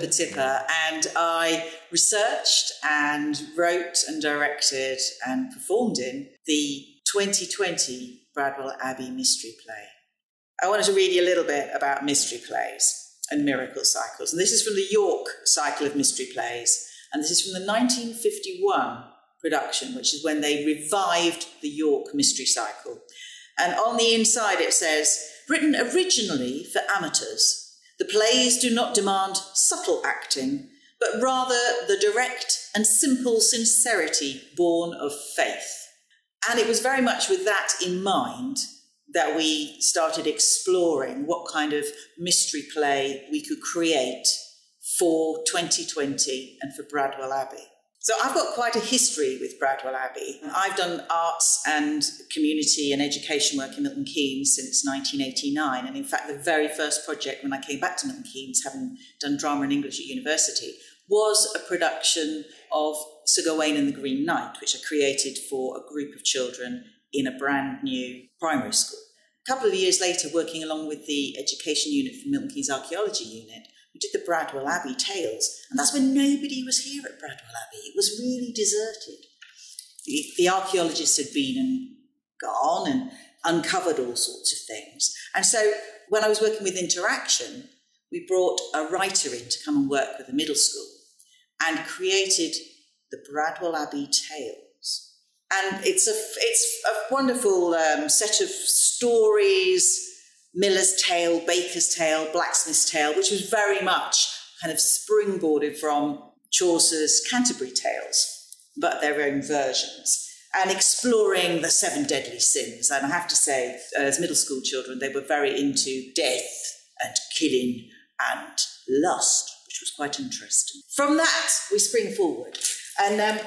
Tipper, and I researched and wrote and directed and performed in the 2020 Bradwell Abbey Mystery Play. I wanted to read you a little bit about mystery plays and miracle cycles. And this is from the York cycle of mystery plays, and this is from the 1951 production, which is when they revived the York mystery cycle. And on the inside it says, written originally for amateurs, the plays do not demand subtle acting, but rather the direct and simple sincerity born of faith. And it was very much with that in mind that we started exploring what kind of mystery play we could create for 2020 and for Bradwell Abbey. So I've got quite a history with Bradwell Abbey. I've done arts and community and education work in Milton Keynes since 1989. And in fact, the very first project when I came back to Milton Keynes, having done drama and English at university, was a production of Sir Gawain and the Green Knight, which I created for a group of children in a brand new primary school. A couple of years later, working along with the education unit from Milton Keynes Archaeology Unit, we did the Bradwell Abbey Tales, and that's when nobody was here at Bradwell Abbey. It was really deserted. The, the archaeologists had been and gone and uncovered all sorts of things. And so when I was working with Interaction, we brought a writer in to come and work with the middle school and created the Bradwell Abbey Tales. And it's a, it's a wonderful um, set of stories, Miller's Tale, Baker's Tale, Blacksmith's Tale, which was very much kind of springboarded from Chaucer's Canterbury Tales, but their own versions, and exploring the seven deadly sins. And I have to say, as middle school children, they were very into death and killing and lust, which was quite interesting. From that, we spring forward. And um,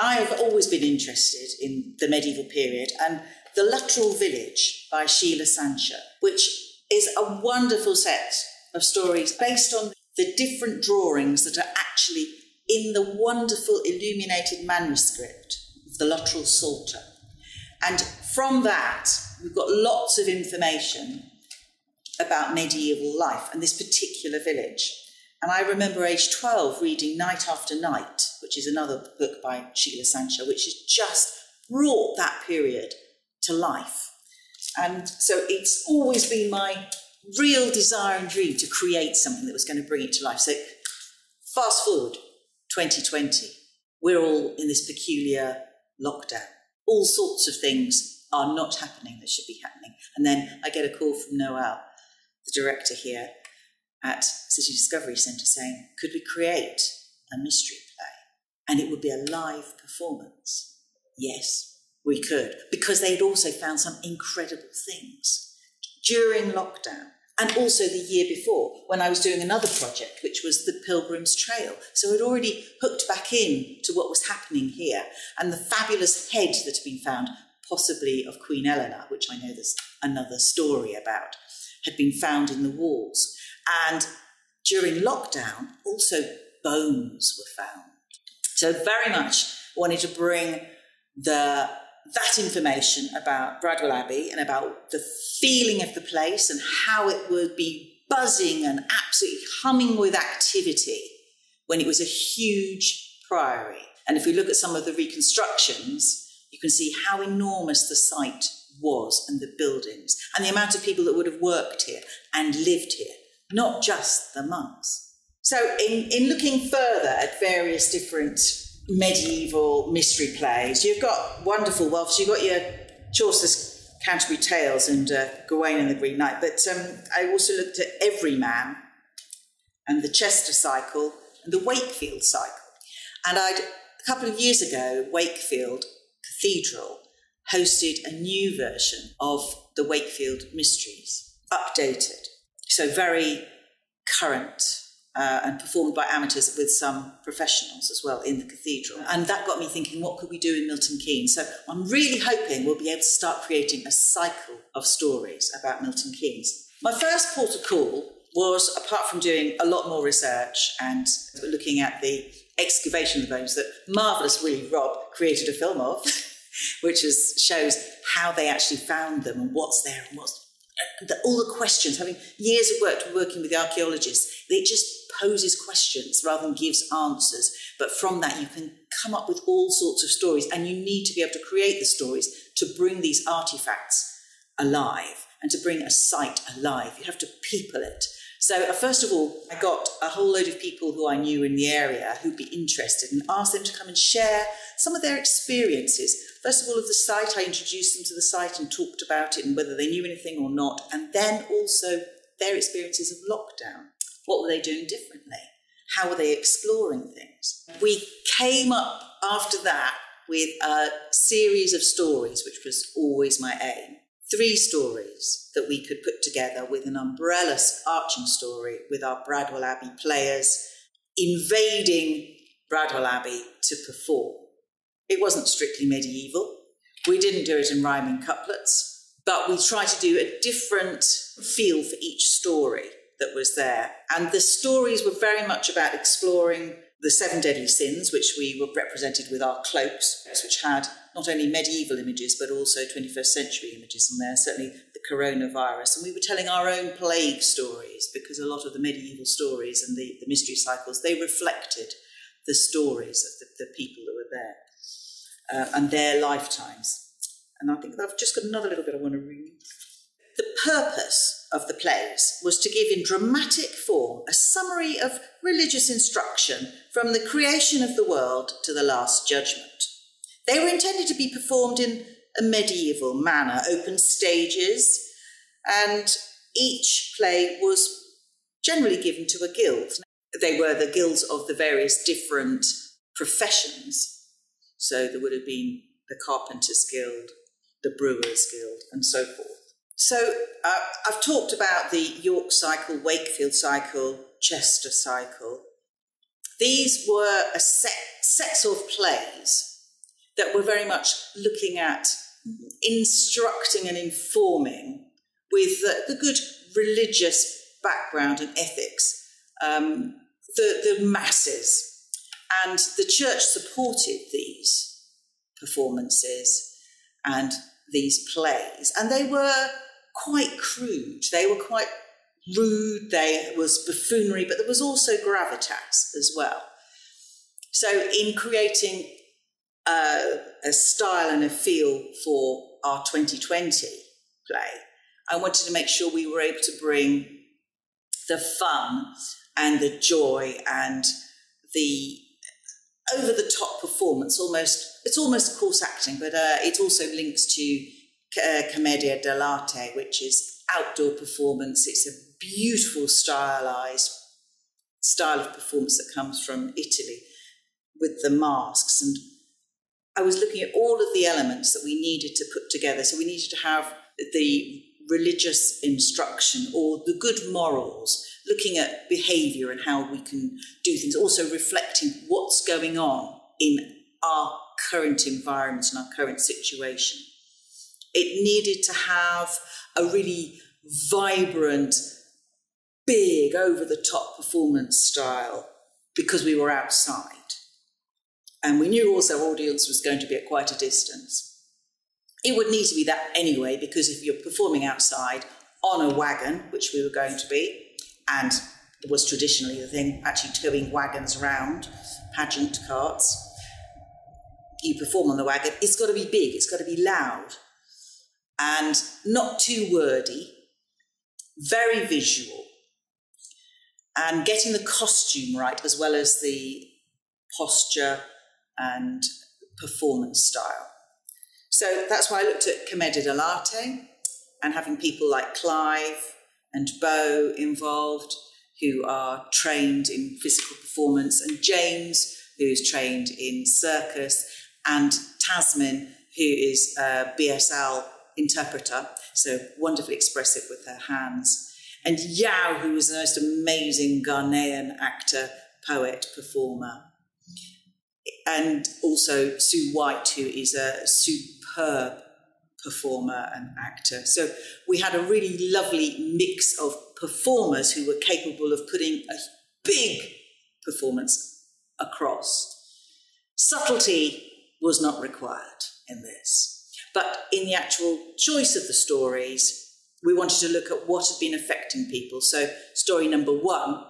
I have always been interested in the medieval period and the Luttrell Village by Sheila Sancha, which is a wonderful set of stories based on the different drawings that are actually in the wonderful illuminated manuscript of the Luttrell Psalter. And from that, we've got lots of information about medieval life and this particular village. And I remember age 12 reading Knight After Knight, which is another book by Sheila Sancha, which has just brought that period to life. And so it's always been my real desire and dream to create something that was going to bring it to life. So fast forward 2020, we're all in this peculiar lockdown. All sorts of things are not happening that should be happening. And then I get a call from Noel, the director here at City Discovery Centre, saying, Could we create a mystery play? And it would be a live performance. Yes, we could, because they'd also found some incredible things during lockdown and also the year before when I was doing another project, which was the Pilgrim's Trail. So I'd already hooked back in to what was happening here and the fabulous head that had been found, possibly of Queen Eleanor, which I know there's another story about, had been found in the walls. And during lockdown, also bones were found. So very much wanted to bring the that information about Bradwell Abbey and about the feeling of the place and how it would be buzzing and absolutely humming with activity when it was a huge priory. And if we look at some of the reconstructions, you can see how enormous the site was and the buildings and the amount of people that would have worked here and lived here, not just the monks. So, in, in looking further at various different medieval mystery plays. You've got wonderful, well, you've got your Chaucer's Canterbury Tales and uh, Gawain and the Green Knight, but um, I also looked at Everyman and the Chester Cycle and the Wakefield Cycle. And I'd, a couple of years ago, Wakefield Cathedral hosted a new version of the Wakefield Mysteries, updated. So very current uh, and performed by amateurs with some professionals as well in the cathedral. And that got me thinking, what could we do in Milton Keynes? So I'm really hoping we'll be able to start creating a cycle of stories about Milton Keynes. My first port of call was, apart from doing a lot more research and looking at the excavation of the bones that marvellous Willie Robb created a film of, which is, shows how they actually found them and what's there and what's the, all the questions, having years of work working with the archaeologists, it just poses questions rather than gives answers. But from that, you can come up with all sorts of stories, and you need to be able to create the stories to bring these artifacts alive and to bring a site alive. You have to people it. So, uh, first of all, I got a whole load of people who I knew in the area who'd be interested and asked them to come and share some of their experiences. First of all, of the site, I introduced them to the site and talked about it and whether they knew anything or not, and then also their experiences of lockdown. What were they doing differently? How were they exploring things? We came up after that with a series of stories, which was always my aim three stories that we could put together with an umbrella arching story with our Bradwell Abbey players invading Bradwell Abbey to perform. It wasn't strictly medieval. We didn't do it in rhyming couplets, but we tried to do a different feel for each story that was there. And the stories were very much about exploring the seven deadly sins, which we were represented with our cloaks, which had not only medieval images but also 21st century images on there, certainly the coronavirus. And we were telling our own plague stories because a lot of the medieval stories and the, the mystery cycles, they reflected the stories of the, the people that were there uh, and their lifetimes. And I think I've just got another little bit I want to read. The purpose of the plays was to give in dramatic form a summary of religious instruction from the creation of the world to the Last Judgment. They were intended to be performed in a medieval manner, open stages, and each play was generally given to a guild. They were the guilds of the various different professions. So there would have been the Carpenters Guild, the Brewers Guild, and so forth. So uh, I've talked about the York cycle, Wakefield cycle, Chester cycle. These were a set, sets of plays that were very much looking at instructing and informing with the, the good religious background and ethics um, the, the masses. And the church supported these performances and these plays. And they were quite crude. They were quite rude. There was buffoonery, but there was also gravitas as well. So, in creating uh, a style and a feel for our 2020 play, I wanted to make sure we were able to bring the fun and the joy and the over the top performance almost it's almost coarse acting but uh, it also links to uh, Commedia dell'arte, which is outdoor performance. It's a beautiful stylized style of performance that comes from Italy with the masks. And I was looking at all of the elements that we needed to put together. So we needed to have the religious instruction or the good morals, looking at behavior and how we can do things, also reflecting what's going on in our current environment and our current situation. It needed to have a really vibrant, big, over the top performance style because we were outside. And we knew also audience was going to be at quite a distance. It would need to be that anyway, because if you're performing outside on a wagon, which we were going to be, and it was traditionally the thing, actually towing wagons around, pageant carts, you perform on the wagon, it's got to be big, it's got to be loud, and not too wordy, very visual, and getting the costume right as well as the posture and performance style. So that's why I looked at Commedia dell'arte and having people like Clive and Bo involved who are trained in physical performance, and James, who's trained in circus, and Tasmin, who is uh, a BSL interpreter, so wonderfully expressive with her hands. And Yao, who was the most amazing Ghanaian actor, poet, performer. And also Sue White, who is a superb performer and actor. So we had a really lovely mix of performers who were capable of putting a big performance across. Subtlety was not required in this. But in the actual choice of the stories, we wanted to look at what had been affecting people. So, story number one,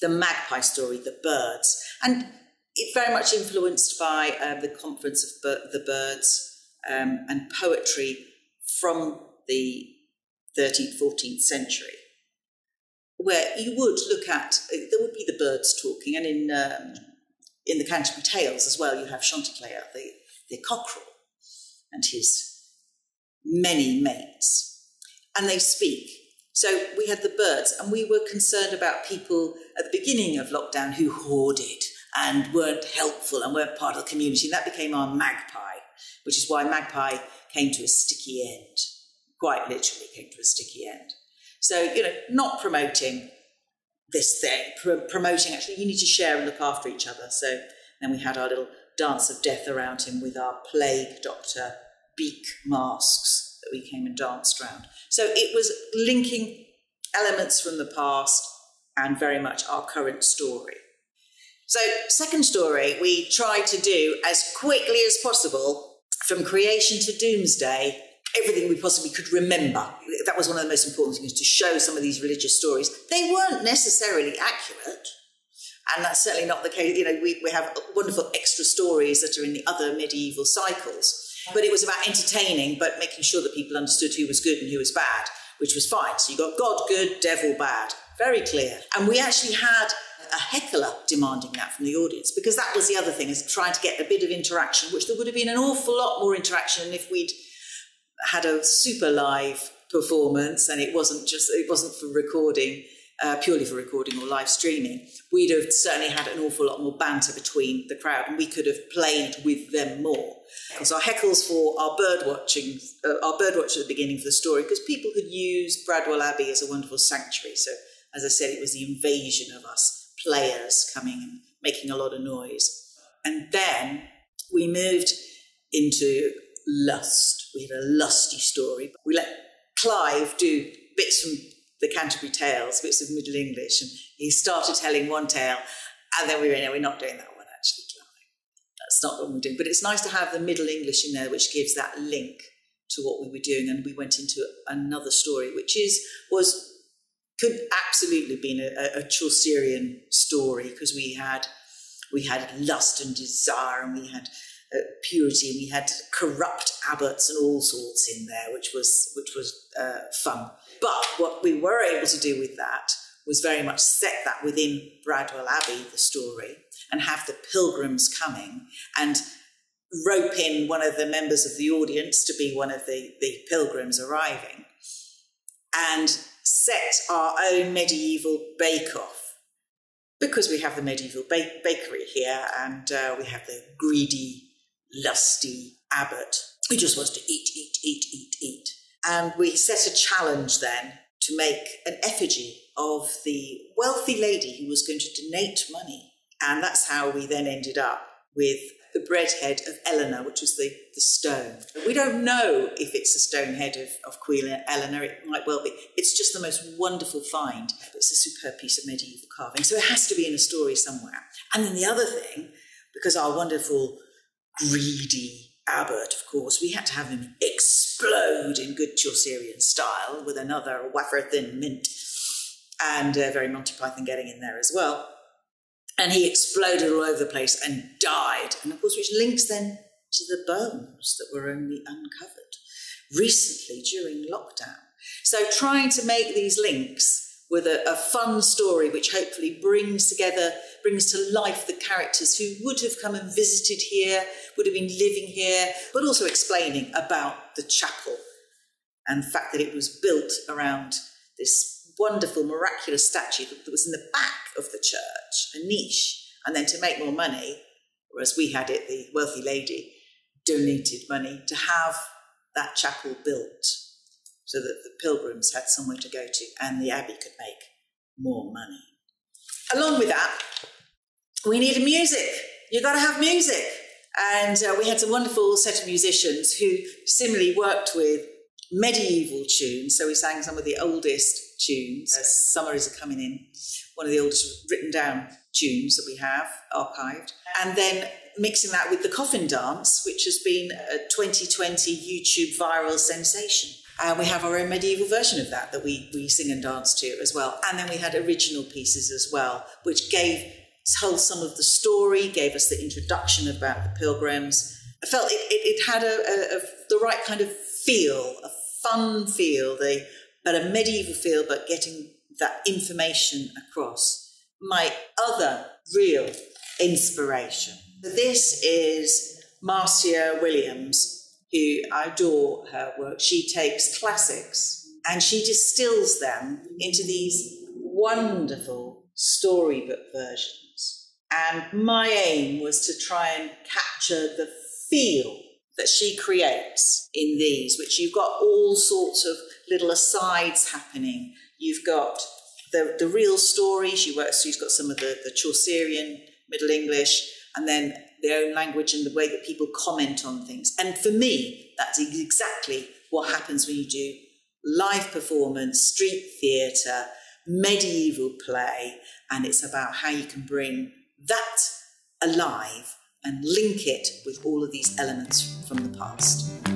the magpie story, the birds. And it very much influenced by uh, the Conference of the Birds um, and poetry from the 13th, 14th century, where you would look at, there would be the birds talking, and in, um, in the Canterbury Tales as well, you have Chanticleer, the, the cockerel, and his many mates, and they speak. So we had the birds, and we were concerned about people at the beginning of lockdown who hoarded and weren't helpful and weren't part of the community. And that became our magpie, which is why magpie came to a sticky end, quite literally came to a sticky end. So, you know, not promoting this thing, pr- promoting actually, you need to share and look after each other. So then we had our little dance of death around him with our plague doctor beak masks that we came and danced around. So it was linking elements from the past and very much our current story. So, second story, we tried to do as quickly as possible from creation to doomsday everything we possibly could remember. That was one of the most important things to show some of these religious stories. They weren't necessarily accurate. And that's certainly not the case. You know, we, we have wonderful extra stories that are in the other medieval cycles. But it was about entertaining, but making sure that people understood who was good and who was bad, which was fine. So you got God good, devil bad. Very clear. And we actually had a heckler demanding that from the audience because that was the other thing is trying to get a bit of interaction which there would have been an awful lot more interaction if we'd had a super live performance and it wasn't just it wasn't for recording uh, purely for recording or live streaming we'd have certainly had an awful lot more banter between the crowd and we could have played with them more because our heckles for our bird watching uh, our bird watch at the beginning for the story because people could use bradwell abbey as a wonderful sanctuary so as i said it was the invasion of us players coming and making a lot of noise. And then we moved into lust. We had a lusty story. We let Clive do bits from the Canterbury Tales, bits of Middle English, and he started telling one tale, and then we went, no, we're not doing that one actually, Clive. That's not what we're doing. But it's nice to have the Middle English in there, which gives that link to what we were doing. And we went into another story, which is was could absolutely been a, a Chaucerian story because we had we had lust and desire and we had uh, purity and we had corrupt abbots and all sorts in there, which was which was uh, fun. But what we were able to do with that was very much set that within Bradwell Abbey, the story, and have the pilgrims coming and rope in one of the members of the audience to be one of the, the pilgrims arriving. And set our own medieval bake-off because we have the medieval ba- bakery here and uh, we have the greedy, lusty abbot who just wants to eat, eat, eat, eat, eat. And we set a challenge then to make an effigy of the wealthy lady who was going to donate money. And that's how we then ended up with the bread head of Eleanor, which was the, the stone. We don't know if it's the stone head of, of Queen Eleanor, it might well be. It's just the most wonderful find. It's a superb piece of medieval carving, so it has to be in a story somewhere. And then the other thing, because our wonderful, greedy abbot, of course, we had to have him explode in good Chaucerian style with another wafer thin mint and uh, very Monty Python getting in there as well and he exploded all over the place and died. And of course, which links then to the bones that were only uncovered recently during lockdown. So, trying to make these links with a, a, fun story which hopefully brings together, brings to life the characters who would have come and visited here, would have been living here, but also explaining about the chapel and the fact that it was built around this wonderful, miraculous statue that was in the back of the church, a niche. And then to make more money, whereas we had it, the wealthy lady donated money to have that chapel built so that the pilgrims had somewhere to go to and the abbey could make more money. Along with that, we needed music. You've got to have music. And uh, we had some wonderful set of musicians who similarly worked with medieval tunes. So we sang some of the oldest tunes. As summer is coming in, one of the oldest written down tunes that we have archived. And then mixing that with the coffin dance, which has been a 2020 YouTube viral sensation. And we have our own medieval version of that that we, we sing and dance to as well. And then we had original pieces as well, which gave told some of the story, gave us the introduction about the pilgrims. I felt it, it, it had a, a, a, the right kind of feel, a fun feel, the, but a medieval feel, but getting that information across. My other real inspiration. This is Marcia Williams, who I adore her work. She takes classics and she distills them into these wonderful storybook versions. And my aim was to try and capture the feel that she creates in these, which you've got all sorts of little asides happening. You've got the, the real story. She works, she's got some of the, the Chaucerian Middle English, and then their own language and the way that people comment on things. And for me, that's exactly what happens when you do live performance, street theatre, medieval play, and it's about how you can bring that alive and link it with all of these elements from the past.